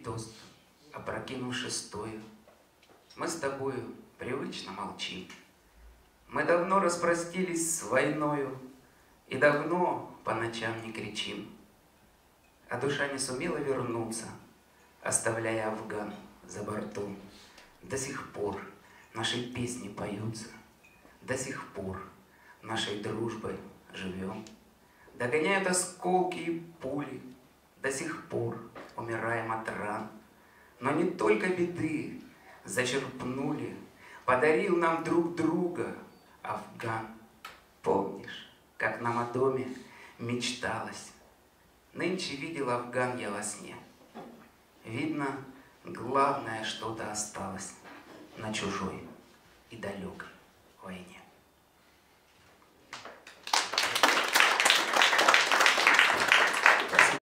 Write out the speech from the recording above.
третий тост, опрокинув шестую. Мы с тобою привычно молчим. Мы давно распростились с войною И давно по ночам не кричим. А душа не сумела вернуться, Оставляя Афган за бортом. До сих пор наши песни поются, До сих пор нашей дружбой живем. Догоняют осколки и пули, До сих пор умираем от ран. Но не только беды зачерпнули, Подарил нам друг друга Афган. Помнишь, как нам о доме мечталось? Нынче видел Афган я во сне. Видно, главное что-то осталось На чужой.